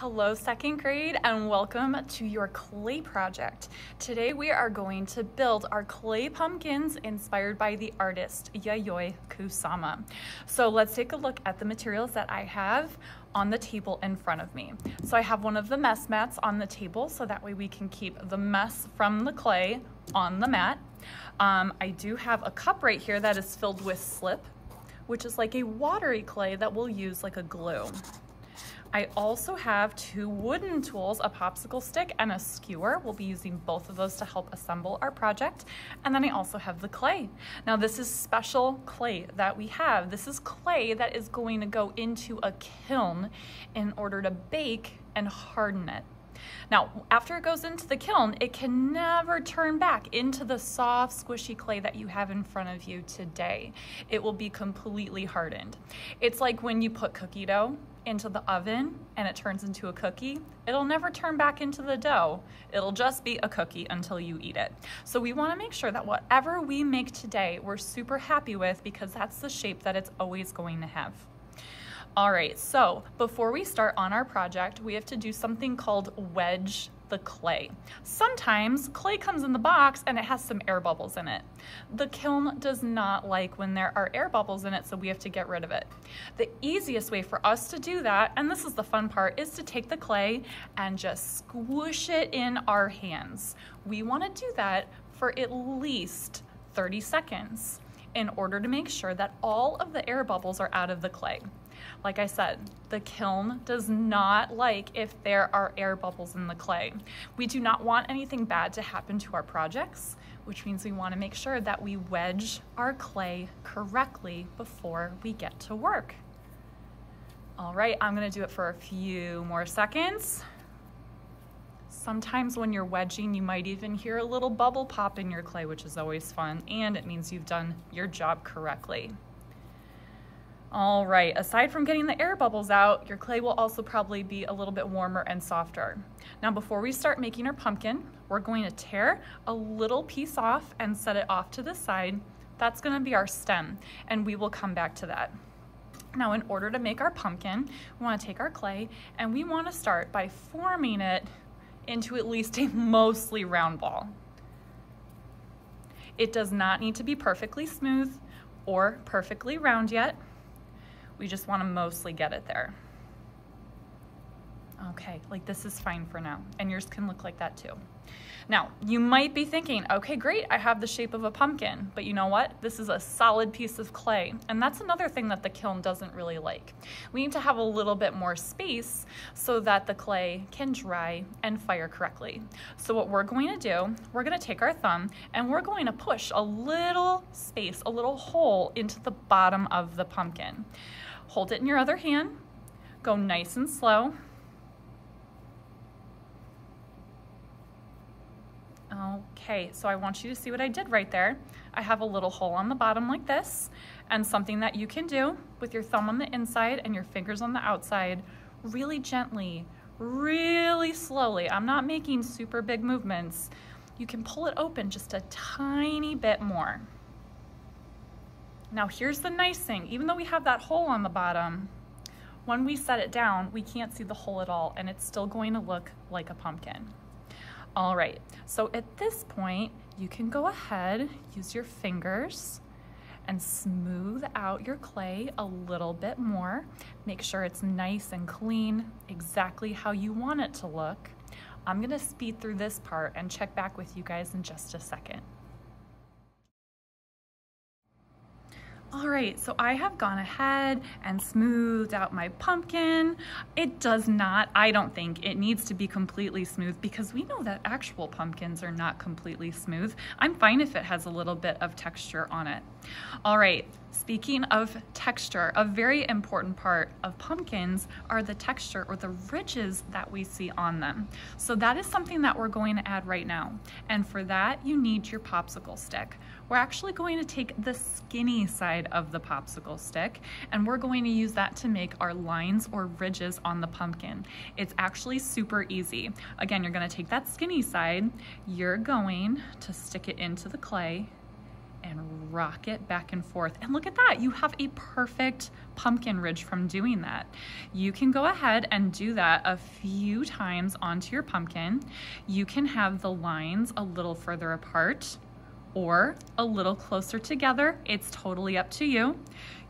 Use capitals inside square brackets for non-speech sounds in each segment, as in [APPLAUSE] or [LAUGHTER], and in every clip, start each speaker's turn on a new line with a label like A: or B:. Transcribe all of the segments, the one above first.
A: Hello second grade and welcome to your clay project. Today we are going to build our clay pumpkins inspired by the artist Yayoi Kusama. So let's take a look at the materials that I have on the table in front of me. So I have one of the mess mats on the table so that way we can keep the mess from the clay on the mat. Um, I do have a cup right here that is filled with slip, which is like a watery clay that we'll use like a glue. I also have two wooden tools, a popsicle stick and a skewer. We'll be using both of those to help assemble our project. And then I also have the clay. Now this is special clay that we have. This is clay that is going to go into a kiln in order to bake and harden it. Now, after it goes into the kiln, it can never turn back into the soft, squishy clay that you have in front of you today. It will be completely hardened. It's like when you put cookie dough into the oven and it turns into a cookie, it'll never turn back into the dough. It'll just be a cookie until you eat it. So we wanna make sure that whatever we make today, we're super happy with because that's the shape that it's always going to have. All right, so before we start on our project, we have to do something called wedge the clay. Sometimes clay comes in the box and it has some air bubbles in it. The kiln does not like when there are air bubbles in it, so we have to get rid of it. The easiest way for us to do that, and this is the fun part, is to take the clay and just squish it in our hands. We wanna do that for at least 30 seconds in order to make sure that all of the air bubbles are out of the clay. Like I said, the kiln does not like if there are air bubbles in the clay. We do not want anything bad to happen to our projects, which means we wanna make sure that we wedge our clay correctly before we get to work. All right, I'm gonna do it for a few more seconds. Sometimes when you're wedging, you might even hear a little bubble pop in your clay, which is always fun, and it means you've done your job correctly. All right, aside from getting the air bubbles out, your clay will also probably be a little bit warmer and softer. Now before we start making our pumpkin, we're going to tear a little piece off and set it off to the side. That's gonna be our stem, and we will come back to that. Now in order to make our pumpkin, we wanna take our clay and we wanna start by forming it into at least a [LAUGHS] mostly round ball. It does not need to be perfectly smooth or perfectly round yet. We just wanna mostly get it there. Okay, like this is fine for now. And yours can look like that too. Now, you might be thinking, okay, great, I have the shape of a pumpkin, but you know what? This is a solid piece of clay. And that's another thing that the kiln doesn't really like. We need to have a little bit more space so that the clay can dry and fire correctly. So what we're going to do, we're gonna take our thumb and we're going to push a little space, a little hole into the bottom of the pumpkin. Hold it in your other hand, go nice and slow. Okay, so I want you to see what I did right there. I have a little hole on the bottom like this, and something that you can do with your thumb on the inside and your fingers on the outside, really gently, really slowly. I'm not making super big movements. You can pull it open just a tiny bit more. Now here's the nice thing, even though we have that hole on the bottom, when we set it down, we can't see the hole at all and it's still going to look like a pumpkin. All right, so at this point, you can go ahead, use your fingers and smooth out your clay a little bit more. Make sure it's nice and clean, exactly how you want it to look. I'm gonna speed through this part and check back with you guys in just a second. All right, so I have gone ahead and smoothed out my pumpkin. It does not, I don't think, it needs to be completely smooth because we know that actual pumpkins are not completely smooth. I'm fine if it has a little bit of texture on it. All right, speaking of texture, a very important part of pumpkins are the texture or the ridges that we see on them. So that is something that we're going to add right now. And for that, you need your popsicle stick. We're actually going to take the skinny side of the popsicle stick and we're going to use that to make our lines or ridges on the pumpkin. It's actually super easy. Again, you're gonna take that skinny side, you're going to stick it into the clay and rock it back and forth. And look at that, you have a perfect pumpkin ridge from doing that. You can go ahead and do that a few times onto your pumpkin. You can have the lines a little further apart or a little closer together. It's totally up to you.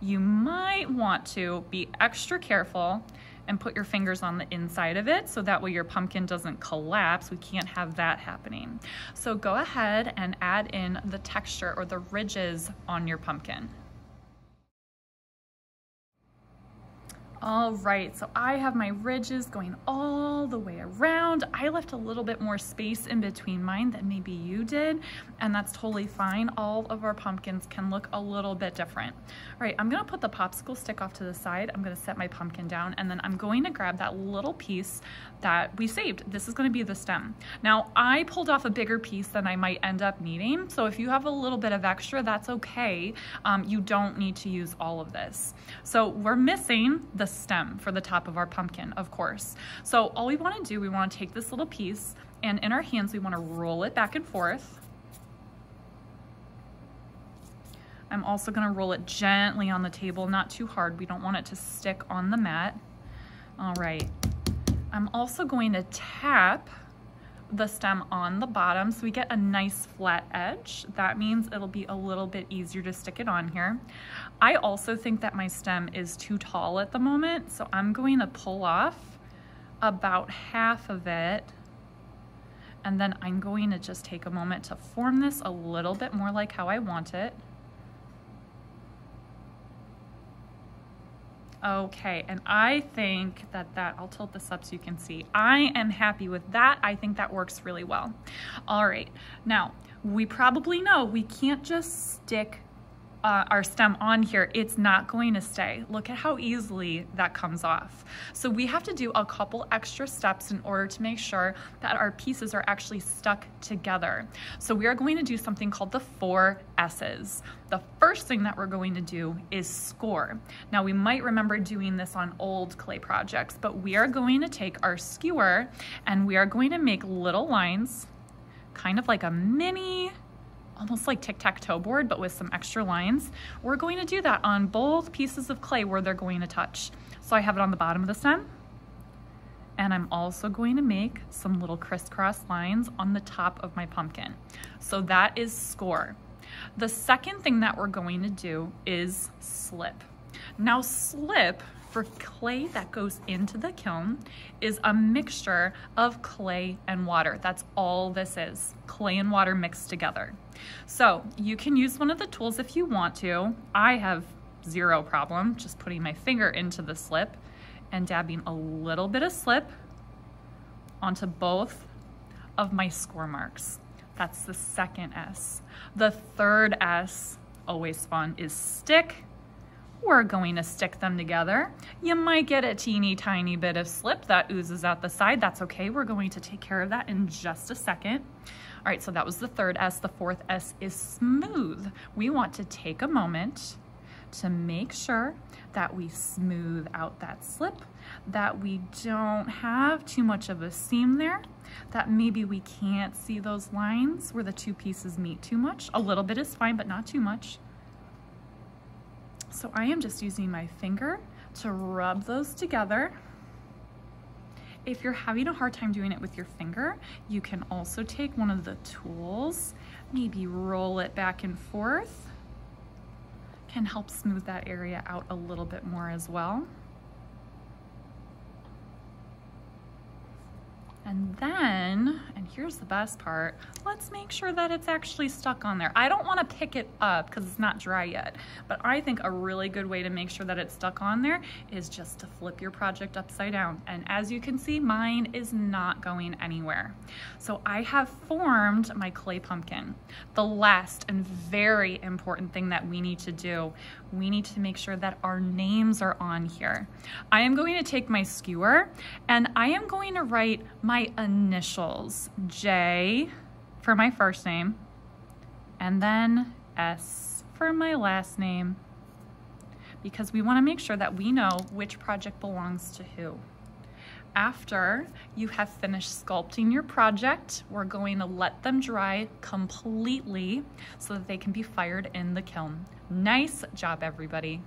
A: You might want to be extra careful and put your fingers on the inside of it so that way your pumpkin doesn't collapse. We can't have that happening. So go ahead and add in the texture or the ridges on your pumpkin. All right, so I have my ridges going all the way around. I left a little bit more space in between mine than maybe you did, and that's totally fine. All of our pumpkins can look a little bit different. All right, I'm gonna put the popsicle stick off to the side. I'm gonna set my pumpkin down, and then I'm going to grab that little piece that we saved. This is gonna be the stem. Now, I pulled off a bigger piece than I might end up needing, so if you have a little bit of extra, that's okay. Um, you don't need to use all of this. So we're missing the stem for the top of our pumpkin, of course. So all we wanna do, we wanna take this little piece and in our hands, we wanna roll it back and forth. I'm also gonna roll it gently on the table, not too hard. We don't want it to stick on the mat. All right. I'm also going to tap the stem on the bottom so we get a nice flat edge. That means it'll be a little bit easier to stick it on here. I also think that my stem is too tall at the moment, so I'm going to pull off about half of it and then I'm going to just take a moment to form this a little bit more like how I want it. Okay, and I think that that, I'll tilt this up so you can see. I am happy with that. I think that works really well. All right, now we probably know we can't just stick uh, our stem on here, it's not going to stay. Look at how easily that comes off. So we have to do a couple extra steps in order to make sure that our pieces are actually stuck together. So we are going to do something called the four S's. The first thing that we're going to do is score. Now we might remember doing this on old clay projects, but we are going to take our skewer and we are going to make little lines, kind of like a mini almost like tic-tac-toe board, but with some extra lines. We're going to do that on both pieces of clay where they're going to touch. So I have it on the bottom of the stem, and I'm also going to make some little crisscross lines on the top of my pumpkin. So that is score. The second thing that we're going to do is slip. Now slip for clay that goes into the kiln is a mixture of clay and water. That's all this is, clay and water mixed together. So you can use one of the tools if you want to. I have zero problem just putting my finger into the slip and dabbing a little bit of slip onto both of my score marks. That's the second S. The third S, always fun, is stick we're going to stick them together. You might get a teeny tiny bit of slip that oozes out the side. That's okay. We're going to take care of that in just a second. All right, so that was the third S. The fourth S is smooth. We want to take a moment to make sure that we smooth out that slip, that we don't have too much of a seam there, that maybe we can't see those lines where the two pieces meet too much. A little bit is fine, but not too much. So I am just using my finger to rub those together. If you're having a hard time doing it with your finger, you can also take one of the tools, maybe roll it back and forth, can help smooth that area out a little bit more as well. And then, here's the best part, let's make sure that it's actually stuck on there. I don't wanna pick it up because it's not dry yet, but I think a really good way to make sure that it's stuck on there is just to flip your project upside down. And as you can see, mine is not going anywhere. So I have formed my clay pumpkin. The last and very important thing that we need to do, we need to make sure that our names are on here. I am going to take my skewer and I am going to write my my initials, J for my first name, and then S for my last name, because we wanna make sure that we know which project belongs to who. after you have finished sculpting your project, we're going to let them dry completely so that they can be fired in the kiln. Nice job, everybody.